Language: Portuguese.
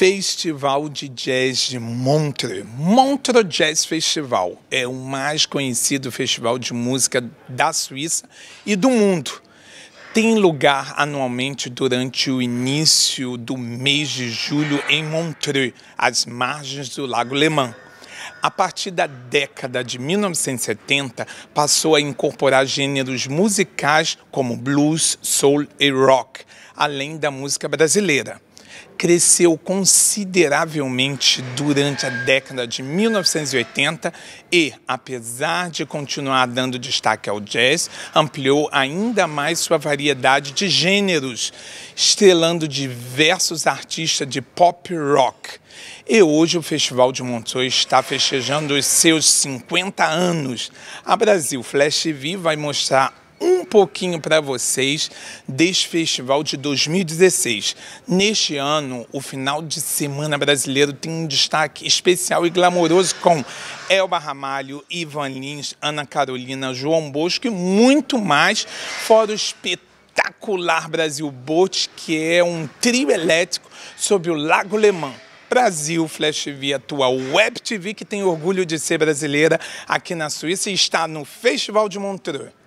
Festival de Jazz de Montreux. Montreux Jazz Festival é o mais conhecido festival de música da Suíça e do mundo. Tem lugar anualmente durante o início do mês de julho em Montreux, às margens do Lago Le Mans. A partir da década de 1970, passou a incorporar gêneros musicais como blues, soul e rock, além da música brasileira cresceu consideravelmente durante a década de 1980 e, apesar de continuar dando destaque ao jazz, ampliou ainda mais sua variedade de gêneros, estrelando diversos artistas de pop rock. E hoje o Festival de Montreux está festejando os seus 50 anos. A Brasil Flash TV vai mostrar pouquinho para vocês deste festival de 2016. Neste ano, o final de semana brasileiro tem um destaque especial e glamouroso com Elba Ramalho, Ivan Lins, Ana Carolina, João Bosco e muito mais, fora o espetacular Brasil Boat, que é um trio elétrico sobre o Lago Lemã. Brasil Flash TV, a tua web TV que tem orgulho de ser brasileira aqui na Suíça e está no Festival de Montreux.